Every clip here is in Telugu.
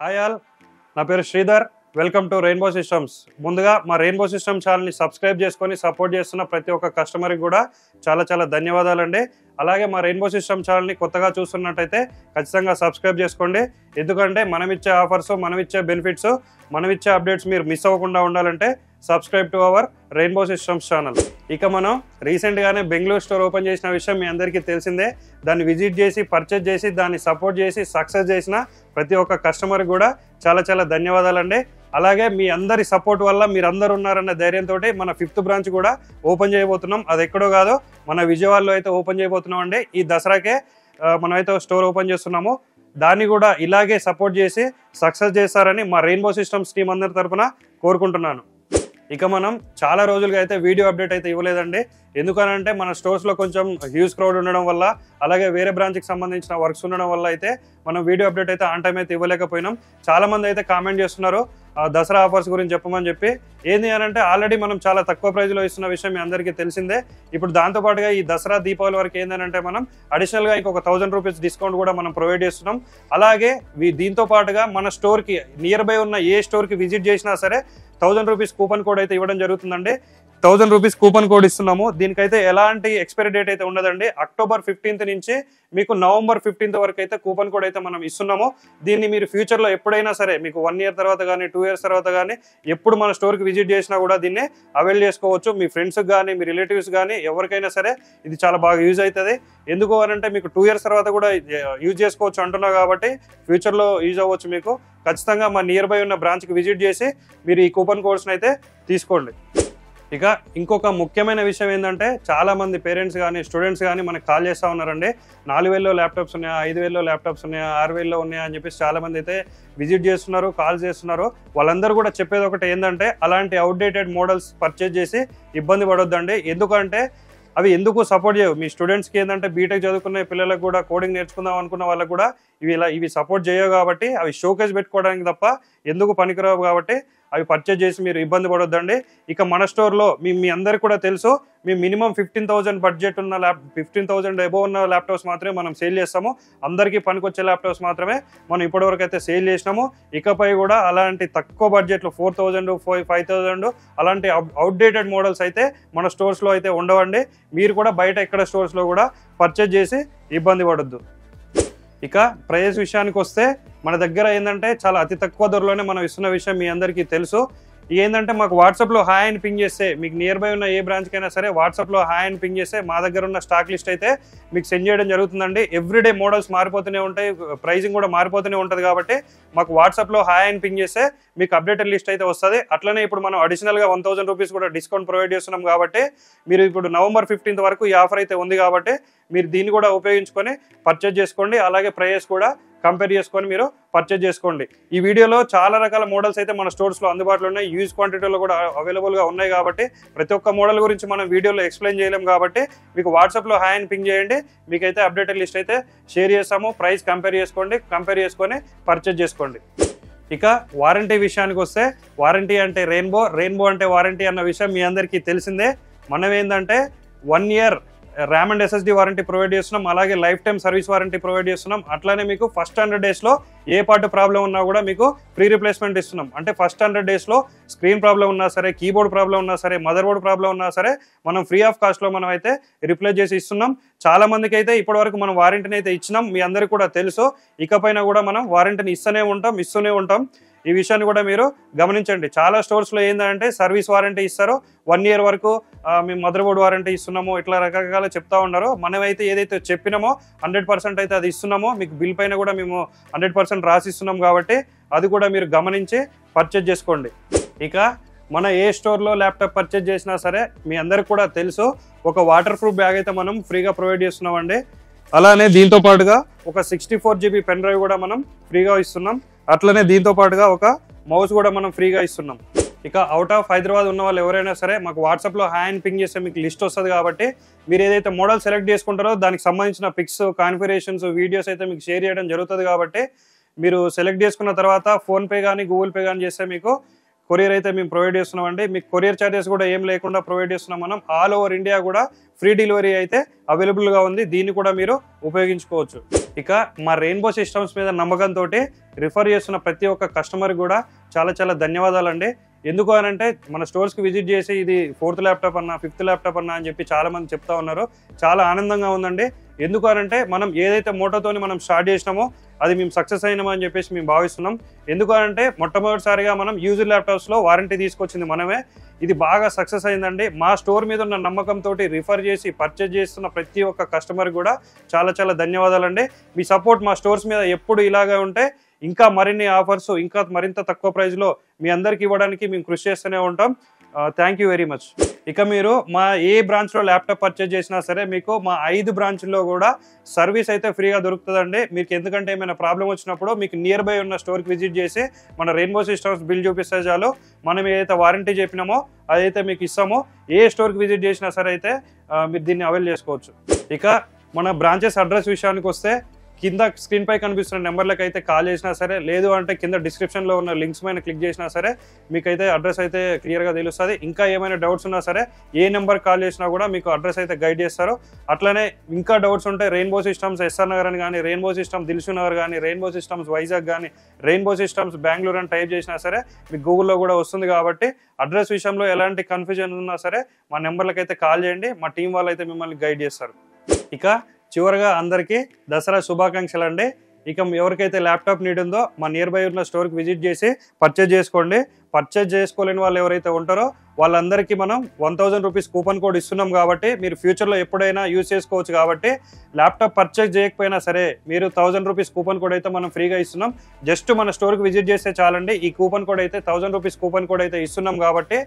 హాయ్ ఆల్ నా పేరు Sridhar. Welcome to rainbow systems ముందుగా మా రెయిన్బో సిస్టమ్ ఛానల్ని సబ్స్క్రైబ్ చేసుకొని సపోర్ట్ చేస్తున్న ప్రతి ఒక్క కస్టమర్కి కూడా చాలా చాలా ధన్యవాదాలండి. అలాగే మా రెయిన్బో సిస్టమ్ ఛానల్ని కొత్తగా చూస్తున్నట్టయితే ఖచ్చితంగా సబ్స్క్రైబ్ చేసుకోండి. ఎందుకంటే మనం ఇచ్చే ఆఫర్స్ మనం ఇచ్చే బెనిఫిట్స్ మనం ఇచ్చే అప్డేట్స్ మీరు మిస్ అవ్వకుండా ఉండాలంటే subscribe to our rainbow systems channel ఇక మనం రీసెంట్గానే బెంగళూరు స్టోర్ ఓపెన్ చేసిన విషయం మీ అందరికీ తెలిసిందే. దాన్ని విజిట్ చేసి పర్చేజ్ చేసి దాన్ని సపోర్ట్ చేసి సక్సెస్ చేసిన ప్రతి ఒక్క కస్టమర్కి కూడా చాలా చాలా ధన్యవాదాలండి. అలాగే మీ అందరి సపోర్ట్ వల్ల మీరందరు ఉన్నారన్న ధైర్యంతో మన ఫిఫ్త్ బ్రాంచ్ కూడా ఓపెన్ చేయబోతున్నాం. అది ఎక్కడో కాదు మన విజయవాడలో అయితే ఓపెన్ చేయబోతున్నాం అండి ఈ దసరాకే మనమైతే స్టోర్ ఓపెన్ చేస్తున్నాము. దాన్ని కూడా ఇలాగే సపోర్ట్ చేసి సక్సెస్ చేస్తారని మా రెయిన్బో సిస్టమ్స్ టీం అందరి తరఫున కోరుకుంటున్నాను. ఇక మనం చాలా రోజులుగా అయితే వీడియో అప్డేట్ అయితే ఇవ్వలేదండి. ఎందుకనంటే మన స్టోర్స్లో కొంచెం హ్యూజ్ క్రౌడ్ ఉండడం వల్ల అలాగే వేరే బ్రాంచ్కి సంబంధించిన వర్క్స్ ఉండడం వల్ల అయితే మనం వీడియో అప్డేట్ అయితే ఆన్ టైం అయితే ఇవ్వలేకపోయినాం. చాలామంది అయితే కామెంట్ చేస్తున్నారు ఆ, దసరా ఆఫర్స్ గురించి చెప్పమని చెప్పి. ఏంది అని అంటే ఆల్రెడీ మనం చాలా తక్కువ ప్రైజ్లో ఇస్తున్న విషయం మీ అందరికీ తెలిసిందే. ఇప్పుడు దాంతోపాటుగా ఈ దసరా దీపావళి వరకు ఏంటంటే మనం అడిషనల్గా ఇంకొక థౌజండ్ రూపీస్ డిస్కౌంట్ కూడా మనం ప్రొవైడ్ చేస్తున్నాం. అలాగే వీ- దీంతో పాటుగా మన స్టోర్కి నియర్ బై ఉన్న ఏ స్టోర్కి విజిట్ చేసినా సరే థౌజండ్ రూపీస్ కూపన్ కోడ్ అయితే ఇవ్వడం జరుగుతుందండి. థౌసండ్ రూపీస్ కూపన్ కోడ్ ఇస్తున్నాము. దీనికైతే ఎలాంటి ఎక్స్పైరీ డేట్ అయితే ఉండదండి. అక్టోబర్ ఫిఫ్టీన్త్ నుంచి మీకు నవంబర్ ఫిఫ్టీన్త్ వరకు అయితే కూపన్ కోడ్ అయితే మనం ఇస్తున్నాము. దీన్ని మీరు ఫ్యూచర్లో ఎప్పుడైనా సరే మీకు వన్ ఇయర్ తర్వాత కానీ టూ ఇయర్స్ తర్వాత కానీ ఎప్పుడు మన స్టోర్కి విజిట్ చేసినా కూడా దీన్ని అవైల్ చేసుకోవచ్చు. మీ ఫ్రెండ్స్కి కానీ మీ రిలేటివ్స్ కానీ ఎవరికైనా సరే ఇది చాలా బాగా యూజ్ అవుతుంది. ఎందుకు అనంటే మీకు టూ ఇయర్స్ తర్వాత కూడా యూజ్ చేసుకోవచ్చు అంటున్నా కాబట్టి ఫ్యూచర్లో యూజ్ అవ్వచ్చు మీకు. ఖచ్చితంగా మా నియర్ బై ఉన్న బ్రాంచ్కి విజిట్ చేసి మీరు ఈ కూపన్ కోడ్స్ని అయితే తీసుకోండి. ఇక ఇంకొక ముఖ్యమైన విషయం ఏంటంటే చాలా మంది పేరెంట్స్ కానీ స్టూడెంట్స్ కానీ మనకు కాల్ చేస్తూ ఉన్నారండి. నాలుగు వేల్లో ల్యాప్టాప్స్ ఉన్నాయా? ఐదు వేల్లో ల్యాప్టాప్స్ ఉన్నాయా? ఆరు వేల్లో ఉన్నాయా? అని చెప్పేసి చాలా మంది అయితే విజిట్ చేస్తున్నారు కాల్ చేస్తున్నారు. వాళ్ళందరూ కూడా చెప్పేది ఒకటి ఏంటంటే అలాంటి అవుట్డేటెడ్ మోడల్స్ పర్చేజ్ చేసి ఇబ్బంది పడొద్దండి. ఎందుకంటే అవి ఎందుకు సపోర్ట్ చేయవు? మీ స్టూడెంట్స్కి ఏంటంటే బీటెక్ చదువుకునే పిల్లలకు కూడా కోడింగ్ నేర్చుకుందాం అనుకున్న వాళ్ళకు కూడా ఇవి ఇలా ఇవి సపోర్ట్ చేయవు కాబట్టి అవి షోకేజ్ పెట్టుకోవడానికి తప్ప ఎందుకు పనికిరావు కాబట్టి అవి పర్చేజ్ చేసి మీరు ఇబ్బంది పడొద్దండి. ఇక మన స్టోర్లో మీ మీ అందరికి కూడా తెలుసు మీ మినిమం ఫిఫ్టీన్ థౌసండ్ బడ్జెట్ ఉన్న ల్యాప్ ఫిఫ్టీన్ థౌసండ్ ఎబో ఉన్న ల్యాప్టాప్స్ మాత్రమే మనం సేల్ చేస్తాము. అందరికీ పనికొచ్చే ల్యాప్టాప్స్ మాత్రమే మనం ఇప్పటివరకు అయితే సేల్ చేసినాము. ఇకపై కూడా అలాంటి తక్కువ బడ్జెట్లో four thousand five five thousand అలాంటి అవుట్డేటెడ్ మోడల్స్ అయితే మన స్టోర్స్లో అయితే ఉండవండి. మీరు కూడా బయట ఎక్కడ స్టోర్స్లో కూడా పర్చేజ్ చేసి ఇబ్బంది పడొద్దు. ఇక ప్రైజెస్ విషయానికి వస్తే మన దగ్గర ఏంటంటే చాలా అతి తక్కువ ధరలోనే మనం ఇస్తున్న విషయం మీ అందరికీ తెలుసు. ఏంటంటే మాకు వాట్సాప్లో హాయ్ అని పింగ్ చేస్తే మీకు నియర్ బై ఉన్న ఏ బ్రాంచ్కైనా సరే వాట్సాప్లో హాయ్ అని పింగ్ చేస్తే మా దగ్గర ఉన్న స్టాక్ లిస్ట్ అయితే మీకు సెండ్ చేయడం జరుగుతుందండి. ఎవ్రీడే మోడల్స్ మారిపోతూనే ఉంటాయి ప్రైజింగ్ కూడా మారిపోతూనే ఉంటుంది కాబట్టి మాకు వాట్సాప్లో హాయ్ అని పింగ్ చేస్తే మీకు అప్డేటెడ్ లిస్ట్ అయితే వస్తుంది. అట్లనే ఇప్పుడు మనం అడిషనల్గా వన్ థౌసండ్ రూపీస్ కూడా డిస్కౌంట్ ప్రొవైడ్ చేస్తున్నాం కాబట్టి మీరు ఇప్పుడు నవంబర్ ఫిఫ్టీన్త్ వరకు ఈ ఆఫర్ అయితే ఉంది కాబట్టి మీరు దీన్ని కూడా ఉపయోగించుకొని పర్చేజ్ చేసుకోండి. అలాగే ప్రైస్ కూడా కంపేర్ చేసుకొని మీరు పర్చేజ్ చేసుకోండి. ఈ వీడియోలో చాలా రకాల మోడల్స్ అయితే మన స్టోర్స్లో అందుబాటులో ఉన్నాయి. యూజ్ క్వాంటిటీలో కూడా అవైలబుల్గా ఉన్నాయి కాబట్టి ప్రతి ఒక్క మోడల్ గురించి మనం వీడియోలో ఎక్స్ప్లెయిన్ చేయలేం కాబట్టి మీకు వాట్సాప్లో హాయ్ అని పింగ్ చేయండి. మీకైతే అప్డేటెడ్ లిస్ట్ అయితే షేర్ చేస్తాము. ప్రైస్ కంపేర్ చేసుకోండి. కంపేర్ చేసుకొని పర్చేజ్ చేసుకోండి. ఇక వారంటీ విషయానికి వస్తే వారంటీ అంటే రెయిన్బో రెయిన్బో అంటే వారంటీ అన్న విషయం మీ అందరికీ తెలిసిందే. మనం ఏంటంటే one year RAM and SSD warranty provide చేస్తున్నాం. అలాగే life time service warranty provide చేస్తున్నాం. అట్లానే మీకు ఫస్ట్ హండ్రెడ్ డేస్లో ఏ పార్ట్ ప్రాబ్లం ఉన్నా కూడా మీకు ఫ్రీ రిప్లేస్మెంట్ ఇస్తున్నాం. అంటే ఫస్ట్ హండ్రెడ్ డేస్లో స్క్రీన్ ప్రాబ్లం ఉన్నా సరే కీబోర్డ్ ప్రాబ్లం ఉన్నా సరే మదర్ బోర్డ్ ప్రాబ్లం ఉన్నా సరే మనం ఫ్రీ ఆఫ్ కాస్ట్లో మనం అయితే రిప్లేస్ చేసి ఇస్తున్నాం. చాలా మందికి అయితే ఇప్పటివరకు మనం వారంటీని అయితే ఇచ్చినాం. మీ అందరికీ కూడా తెలుసు. ఇకపైన కూడా మనం వారంటీని ఇస్తూనే ఉంటాం ఇస్తూనే ఉంటాం. ఈ విషయాన్ని కూడా మీరు గమనించండి. చాలా స్టోర్స్లో ఏంటంటే సర్వీస్ వారంటీ ఇస్తారో. వన్ ఇయర్ వరకు మేము మదర్ బోర్డ్ వారంటీ ఇస్తున్నాము ఇట్లా రకరకాల చెప్తా ఉన్నారు మనమైతే ఏదైతే చెప్పినామో హండ్రెడ్ పర్సెంట్ అయితే అది ఇస్తున్నామో మీకు బిల్ పైన కూడా మేము హండ్రెడ్ పర్సెంట్ రాసి ఇస్తున్నాం కాబట్టి అది కూడా మీరు గమనించి పర్చేజ్ చేసుకోండి. ఇక మన ఏ స్టోర్లో ల్యాప్టాప్ పర్చేజ్ చేసినా సరే మీ అందరికి కూడా తెలుసు ఒక వాటర్ ప్రూఫ్ బ్యాగ్ అయితే మనం ఫ్రీగా ప్రొవైడ్ చేస్తున్నామండి. అలానే దీంతో పాటుగా ఒక sixty four GB pen drive కూడా మనం ఫ్రీగా ఇస్తున్నాం. అట్లనే దీంతో పాటుగా ఒక మౌస్ కూడా మనం ఫ్రీగా ఇస్తున్నాం. ఇక అవుట్ ఆఫ్ హైదరాబాద్ ఉన్న వాళ్ళు ఎవరైనా సరే మాకు వాట్సాప్లో హ్యాండ్ పింగ్ చేస్తే మీకు లిస్ట్ వస్తుంది కాబట్టి మీరు ఏదైతే మోడల్ సెలెక్ట్ చేసుకుంటారో దానికి సంబంధించిన పిక్స్ కాన్ఫిగరేషన్స్ వీడియోస్ అయితే మీకు షేర్ చేయడం జరుగుతుంది కాబట్టి మీరు సెలెక్ట్ చేసుకున్న తర్వాత ఫోన్పే కానీ గూగుల్ పే కానీ చేస్తే మీకు కొరియర్ అయితే మేము ప్రొవైడ్ చేస్తున్నామండి. మీకు కొరియర్ చార్జెస్ కూడా ఏం లేకుండా ప్రొవైడ్ చేస్తున్నాం మనం. ఆల్ ఓవర్ ఇండియా కూడా ఫ్రీ డెలివరీ అయితే అవైలబుల్గా ఉంది. దీన్ని కూడా మీరు ఉపయోగించుకోవచ్చు. ఇక మా రెయిన్బో సిస్టమ్స్ మీద నమ్మకంతో రిఫర్ చేస్తున్న ప్రతి ఒక్క కస్టమర్ కూడా చాలా చాలా ధన్యవాదాలండి. ఎందుకు అని అంటే మన స్టోర్స్కి విజిట్ చేసి ఇది ఫోర్త్ ల్యాప్టాప్ అన్నా ఫిఫ్త్ ల్యాప్టాప్ అన్నా అని చెప్పి చాలా మంది చెప్తా ఉన్నారు చాలా ఆనందంగా ఉందండి. ఎందుకు అనంటే మనం ఏదైతే మోటోతోని మనం స్టార్ట్ చేసినామో అది మేము సక్సెస్ అయినామని చెప్పేసి మేము భావిస్తున్నాం. ఎందుకు అనంటే మొట్టమొదటిసారిగా మనం యూజర్ ల్యాప్టాప్స్లో వారంటీ తీసుకొచ్చింది మనమే. ఇది బాగా సక్సెస్ అయిందండి. మా స్టోర్ మీద ఉన్న నమ్మకంతో రిఫర్ చేసి పర్చేజ్ చేస్తున్న ప్రతి ఒక్క కస్టమర్ కూడా చాలా చాలా ధన్యవాదాలండి. మీ సపోర్ట్ మా స్టోర్స్ మీద ఎప్పుడు ఇలాగే ఉంటే ఇంకా మరిన్ని ఆఫర్స్ ఇంకా మరింత తక్కువ ప్రైస్లో మీ అందరికి ఇవ్వడానికి మేము కృషి చేస్తూనే ఉంటాం. థ్యాంక్ యూ వెరీ మచ్ ఇక మీరు మా ఏ బ్రాంచ్లో ల్యాప్టాప్ పర్చేజ్ చేసినా సరే మీకు మా ఐదు బ్రాంచ్లో కూడా సర్వీస్ అయితే ఫ్రీగా దొరుకుతుందండి. మీకు ఎందుకంటే ఏమైనా ప్రాబ్లం వచ్చినప్పుడు మీకు నియర్ బై ఉన్న స్టోర్కి విజిట్ చేసి మన రెయిన్బో సిస్టమ్స్ బిల్ చూపిస్తే చాలు. మనం ఏదైతే వారంటీ చెప్పినామో అదైతే మీకు ఇస్తామో ఏ స్టోర్కి విజిట్ చేసినా సరే అయితే మీరు దీన్ని అవైల్ చేసుకోవచ్చు. ఇక మన బ్రాంచెస్ అడ్రస్ విషయానికి వస్తే కింద స్క్రీన్ పై కనిపిస్తున్న నెంబర్లకు అయితే కాల్ చేసినా సరే లేదు అంటే కింద డిస్క్రిప్షన్లో ఉన్న లింక్స్ పైన క్లిక్ చేసినా సరే మీకైతే అడ్రస్ అయితే క్లియర్గా తెలుస్తుంది. ఇంకా ఏమైనా డౌట్స్ ఉన్నా సరే ఏ నెంబర్ కాల్ చేసినా కూడా మీకు అడ్రస్ అయితే గైడ్ చేస్తారు. అట్లనే ఇంకా డౌట్స్ ఉంటే రెయిన్బో సిస్టమ్స్ ఎస్ఆర్ నగర్ అని కానీ రెయిన్బో సిస్టమ్ దిల్సు నగర్ కానీ రెయిన్బో సిస్టమ్స్ వైజాగ్ కానీ రెయిన్బో సిస్టమ్స్ బెంగళూరు అని టైప్ చేసినా సరే మీకు గూగుల్లో కూడా వస్తుంది కాబట్టి అడ్రస్ విషయంలో ఎలాంటి కన్ఫ్యూజన్ ఉన్నా సరే మా నెంబర్లకు అయితే కాల్ చేయండి. మా టీం వాళ్ళు అయితే మిమ్మల్ని గైడ్ చేస్తారు. ఇక చివరగా అందరికీ దసరా శుభాకాంక్షలు అండి. ఇక ఎవరికైతే ల్యాప్టాప్ నీడ్ ఉందో మా నియర్ బై ఉన్న స్టోర్కి విజిట్ చేసి పర్చేజ్ చేసుకోండి. పర్చేజ్ చేసుకోలేని వాళ్ళు ఎవరైతే ఉంటారో వాళ్ళందరికీ మనం one thousand rupees coupon code ఇస్తున్నాం కాబట్టి మీరు ఫ్యూచర్లో ఎప్పుడైనా యూజ్ చేసుకోవచ్చు కాబట్టి ల్యాప్టాప్ పర్చేజ్ చేయకపోయినా సరే మీరు థౌజండ్ రూపీస్ కూపన్ కోడ్ అయితే మనం ఫ్రీగా ఇస్తున్నాం. జస్ట్ మన స్టోర్కి విజిట్ చేస్తే చాలండి. ఈ కూపన్ కోడ్ అయితే థౌజండ్ రూపీస్ కూపన్ కోడ్ అయితే ఇస్తున్నాం కాబట్టి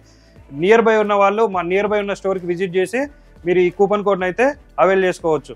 నియర్ బై ఉన్న వాళ్ళు మా నియర్ బై ఉన్న స్టోర్కి విజిట్ చేసి మీరు ఈ కూపన్ కోడ్ని అయితే అవైల్ చేసుకోవచ్చు.